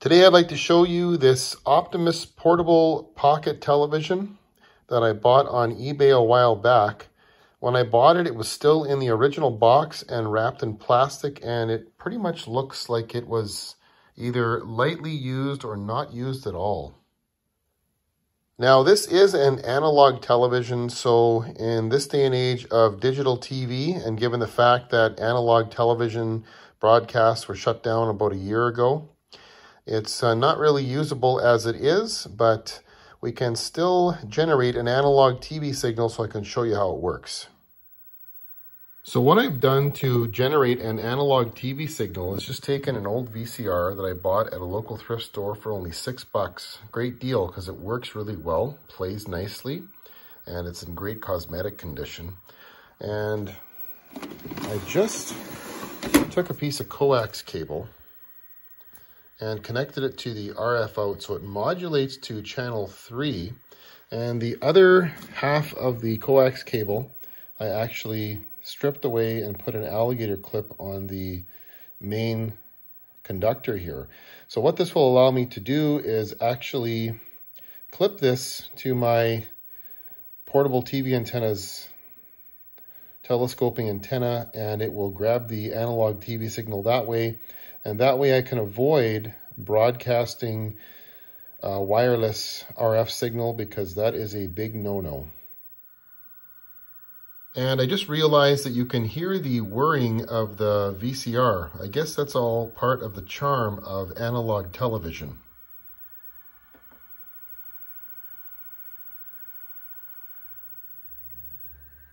Today I'd like to show you this Optimus portable pocket television that I bought on eBay a while back. When I bought it, it was still in the original box and wrapped in plastic and it pretty much looks like it was either lightly used or not used at all. Now this is an analog television, so in this day and age of digital TV and given the fact that analog television broadcasts were shut down about a year ago, it's uh, not really usable as it is, but we can still generate an analog TV signal so I can show you how it works. So what I've done to generate an analog TV signal is just taken an old VCR that I bought at a local thrift store for only six bucks. Great deal because it works really well, plays nicely, and it's in great cosmetic condition. And I just took a piece of coax cable and connected it to the RF out so it modulates to channel 3 and the other half of the coax cable I actually stripped away and put an alligator clip on the main conductor here. So what this will allow me to do is actually clip this to my portable TV antenna's telescoping antenna and it will grab the analog TV signal that way and that way I can avoid broadcasting a wireless RF signal because that is a big no-no. And I just realized that you can hear the whirring of the VCR. I guess that's all part of the charm of analog television.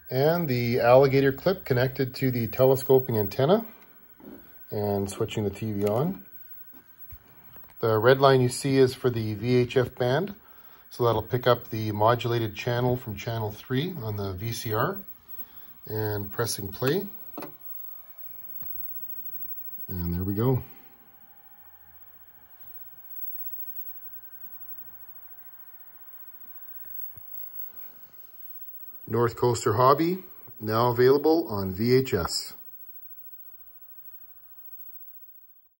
And the alligator clip connected to the telescoping antenna and switching the TV on. The red line you see is for the VHF band. So that'll pick up the modulated channel from channel 3 on the VCR. And pressing play. And there we go. Northcoaster Hobby, now available on VHS.